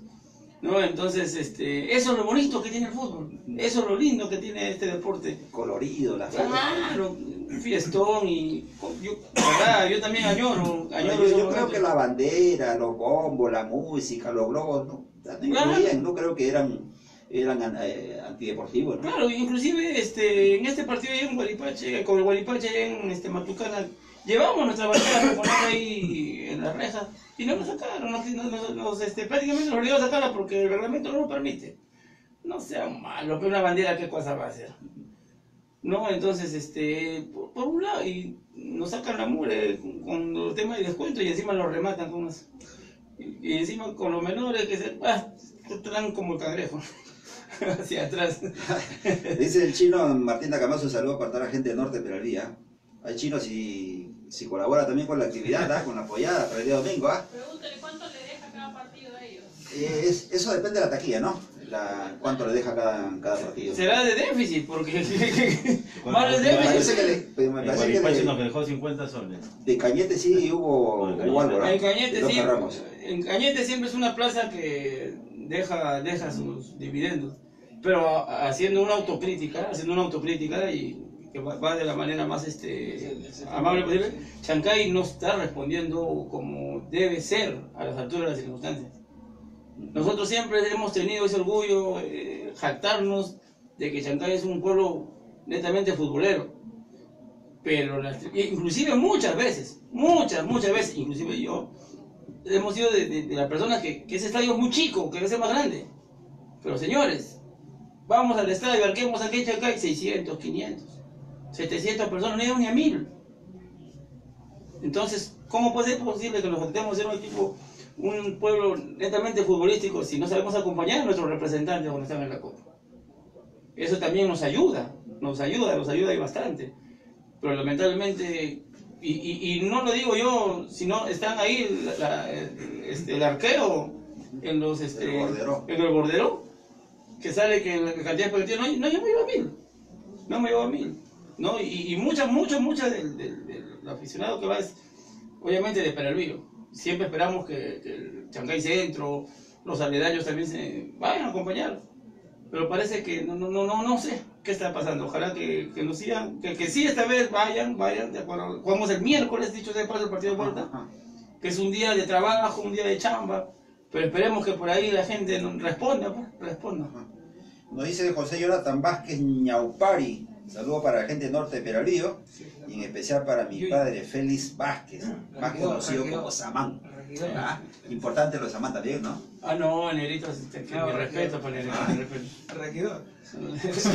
¿no? Entonces, este, eso es lo bonito que tiene el fútbol. Eso es lo lindo que tiene este deporte. Colorido, la. Claro, un fiestón y yo, verdad, yo también añoro, añoro Yo, creo que la bandera, los bombos, la música, los globos, no, no creo que eran, eran eh, antideportivos, ¿no? Claro, inclusive este, en este partido allá en Guaripache, con el Guaripache allá en este, Matucana, llevamos nuestra bandera para poner ahí en la reja y no nos sacaron, nos, nos- nos, este, prácticamente nos obligaron a sacarla porque el reglamento no lo permite. No sean malos, que una bandera qué cosa va a hacer. No, entonces, este, por, por un lado, y nos sacan la mugre con, con los temas de descuento y encima los rematan con unos- y, y encima con los menores que se ah, traen como el cangrejo hacia atrás. Dice el chino Martín Nacamazo, un saludo para toda la gente de Norte Peralvía. Hay chinos si, si colabora también con la actividad, ¿ah? con la apoyada para el día domingo. ¿ah? Pregúntale cuánto le deja cada partido a ellos. Eh, es- eso depende de la taquilla, ¿no? La, ¿Cuánto le deja cada, cada partido? Será de déficit, porque más de Me parece déficit. que, le, me El parece que le- nos dejó 50 soles. de Cañete sí hubo, No, hubo algo, ¿no? En Cañete, sí, en Cañete siempre es una plaza que deja, deja sus dividendos, pero a- haciendo una autocrítica, haciendo una autocrítica y que va, va de la manera más este, amable posible, Chancay no está respondiendo como debe ser a las alturas de las circunstancias. Nosotros siempre hemos tenido ese orgullo, eh, jactarnos de que Chancay es un pueblo netamente futbolero. Pero las- inclusive muchas veces, muchas, muchas veces, inclusive yo, hemos sido de, las personas que, ese estadio es muy chico, que debe ser más grande. Pero señores, vamos al estadio, arquemos aquí en Chancay, 600, 500. 700 personas, no ni a 1000. Entonces, ¿cómo puede ser posible que nos jactemos de un equipo, un pueblo netamente futbolístico si no sabemos acompañar a nuestros representantes cuando están en la Copa? Eso también nos ayuda, nos ayuda, nos ayuda y bastante. Pero lamentablemente, y, y- y no lo digo yo, sino están ahí la- la- este, el arquero en los este, El bordero. en el bordero, que sale que la cantidad de no, no, yo me llevo a mil, no me llevo a mil, ¿no? Y, y muchas, muchas, muchas del, del- del aficionado que va es, obviamente, de Peralvillo. Siempre esperamos que, que el Chancay Centro, los aledaños también se vayan a acompañar. Pero parece que no, no, no, no, no sé qué está pasando. Ojalá que, que nos sigan, que, que sí esta vez vayan, vayan, de acuerdo. Jugamos el miércoles, dicho sea de paso, el partido de vuelta Ajá. que es un día de trabajo, un día de chamba, pero esperemos que por ahí la gente responda, pues, responda. Nos dice José Jonathan Vázquez Ñaupari. Saludo para la gente norte de Peralvillo y en especial para mi padre Félix Vázquez, más Regidor, conocido regidor. como Samán. Regidor. Ah, Importante lo de Samán también, ¿no? Ah, no, No, mi regidor. respeto para Negrito, mi respeto. Regidor. Pues.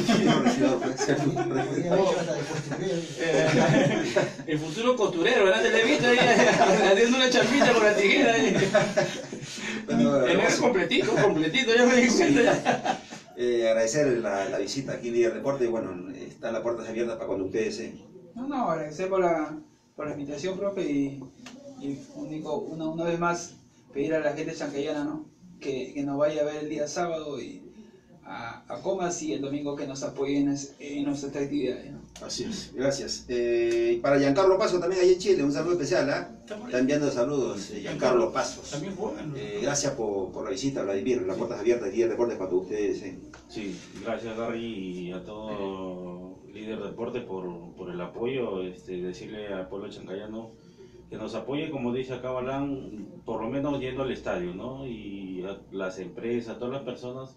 Eh, el futuro costurero, ¿verdad? Te lo he visto ahí haciendo una champita con la tijera. El negro completito, completito, ya me di cuenta. ya. eh, agradecer la, la visita aquí en Líder Deporte y bueno, están las puertas abiertas para cuando ustedes deseen. No, no, agradecer por la, por la invitación, profe, y, y único, una, una vez más pedir a la gente chancayana, ¿no? Que, que nos vaya a ver el día sábado y a, a Comas y el domingo que nos apoyen en, es- en nuestras actividades, ¿no? Así es, gracias. Eh, para Giancarlo Paso también ahí en Chile, un saludo especial, ¿ah? Está enviando saludos, eh, Giancarlo Pasos. También juegan. ¿no? Eh, gracias por, por la visita, Vladimir. Las puertas abiertas de Líder Deporte para que ustedes deseen. Sí, gracias Gary y a todo líder deporte por, por el apoyo, este, decirle al pueblo chancayano que nos apoye, como dice acá Balán, por lo menos yendo al estadio, ¿no? Y a las empresas, todas las personas,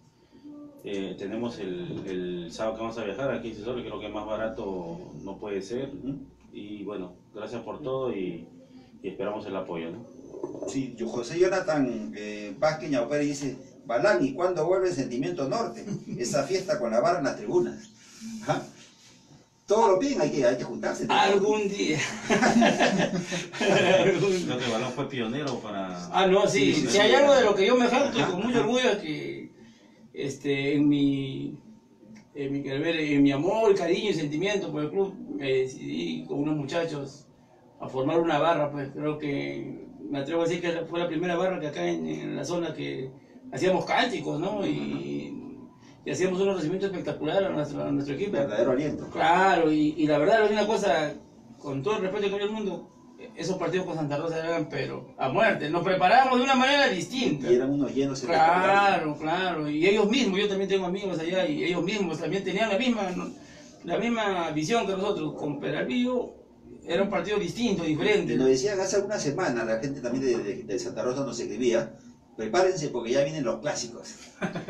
eh, tenemos el, el sábado que vamos a viajar a 15 soles, creo que más barato no puede ser. Ujú. Y bueno, gracias por todo y, esperamos el apoyo, ¿no? Sí, yo, José Jonathan eh, Vázquez Ñaupere dice, Balán, ¿y cuándo vuelve el Sentimiento Norte? Esa fiesta con la barra en las tribunas. Ajá. Todo lo piden, hay que, hay que juntarse. Algún día. Algún día. Creo que Balán fue pionero para... Ah, no, sí. Si hay algo de lo que yo me jacto y con mucho orgullo es que este, en mi, en mi, en mi amor, cariño y sentimiento por el club, me decidí con unos muchachos a formar una barra, pues creo que me atrevo a decir que fue la primera barra que acá en, en la zona que hacíamos cánticos, ¿no? Y, y hacíamos unos recibimientos espectaculares a nuestro, a nuestro equipo. Verdadero aliento. Claro, y, y la verdad es una cosa, con todo el respeto que hay el mundo, esos partidos con Santa Rosa eran, pero a muerte. Nos preparábamos de una manera distinta. Y eran unos llenos. Claro, claro. Y ellos mismos, yo también tengo amigos allá, y ellos mismos también tenían la misma, la misma visión que nosotros. Con Peralvillo era un partido distinto, diferente. Lo decían hace algunas semanas, la gente también de, de- de Santa Rosa nos escribía, prepárense porque ya vienen los clásicos.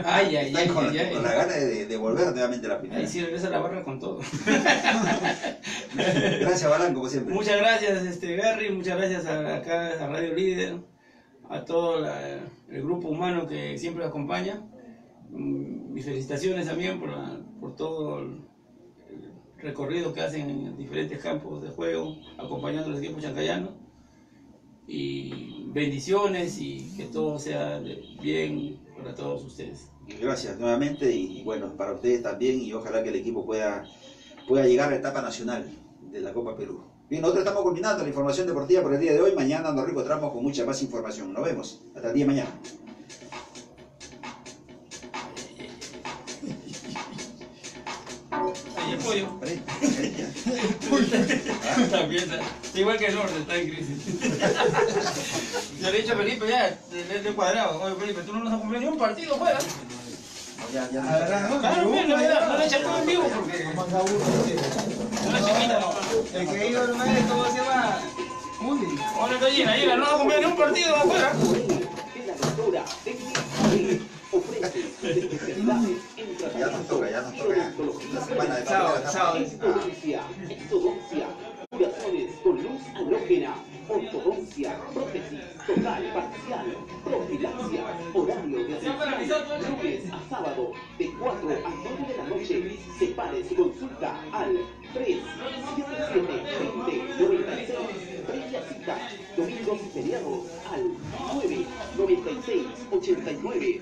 Ay, ay, ay, con, ay, ay. con la gana de, de volver nuevamente a la Ahí primera. sí regresa la barra con todo. Gracias, Balán, como siempre. Muchas gracias, este, Gary, muchas gracias a, acá a Radio Líder, a todo la- el grupo humano que siempre acompaña. Mm, Mis felicitaciones también por, la- por todo el, el recorrido que hacen en diferentes campos de juego, acompañando al equipo chancayano. Y bendiciones y que todo sea bien para todos ustedes. Gracias nuevamente y bueno, para ustedes también y ojalá que el equipo pueda, pueda llegar a la etapa nacional de la Copa Perú. Bien, nosotros estamos culminando la información deportiva por el día de hoy. Mañana nos reencontramos con mucha más información. Nos vemos. Hasta el día de mañana. También está, está igual que el norte, está en crisis. Yo le he dicho a Felipe ya, de, de cuadrado. Oye, Felipe, tú no nos has cumplido ni un partido fuera. Ya, ya. Claro, mira, no, le- no le eches todo en vivo porque. Una chiquita nomás. El que una vez, ¿cómo se llama? Mundi. Hola, gallina, llega, no nos ha cumplido ni un partido afuera. Ya nos toca. La semana de Sábado, Copa. sábado. Ortodoncia, ortodoncia, curaciones con luz halógena, ortodoncia, prótesis, total, parcial, profilaxia, horario de atención, lunes a sábado, de 4 a 9 de la noche. Separe su consulta al 377 20 96 previa cita, domingos y feriados al 996 89